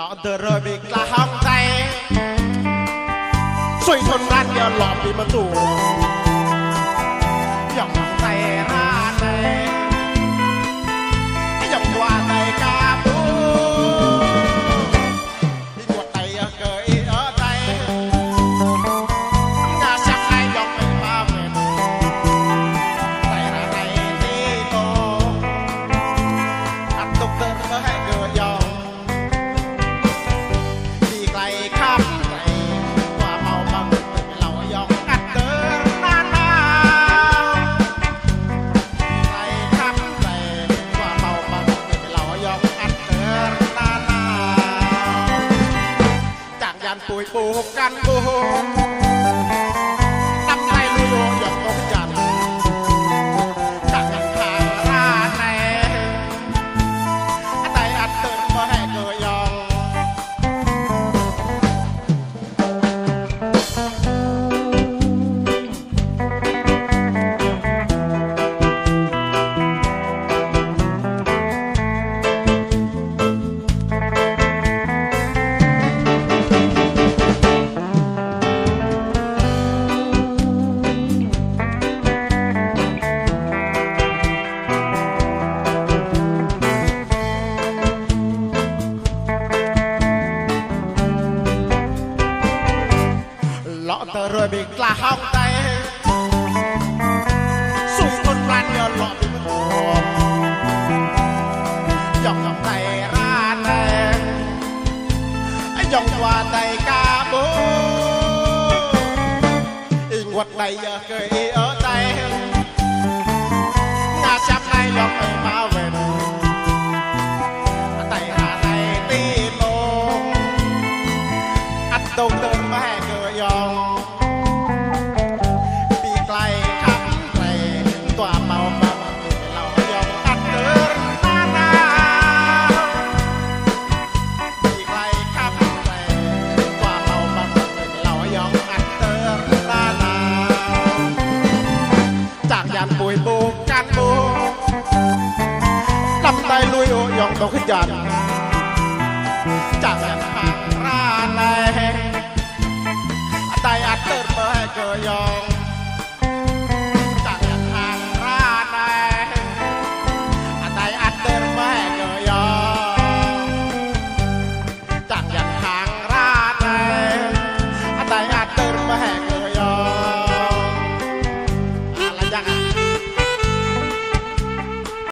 ลอดเดอร์บิกลาห้องใจชวยทนรันยอหลอบปีมาตูยองใจหาใจย่องว่าใจកាន់ពួយបូកកាន់បូកตอร์รวยบิกลาห้องใจสูงตนรันยอดหล่อพิมพ์ทองย่องกับไทร้านแรงไอย่องว่าไทกาบูอิงวัดไทยเยอะเกยเอจากยานปุยโบกันโบลำไตลุยโอยองตกขึ้นยันจากยานปาราแลงไตอัดเติร์เบอร์เกยอง